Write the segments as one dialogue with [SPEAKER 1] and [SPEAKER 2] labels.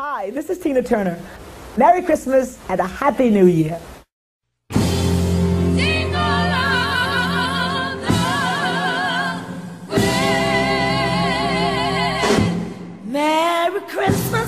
[SPEAKER 1] Hi, this is Tina Turner. Merry Christmas and a Happy New Year.
[SPEAKER 2] Merry Christmas.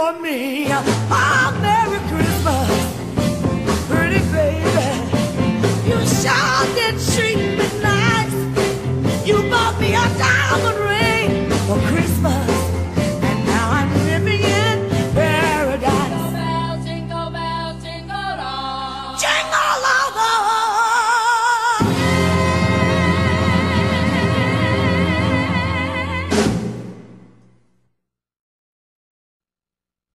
[SPEAKER 2] for me. Oh, Merry Christmas, pretty baby. You shall.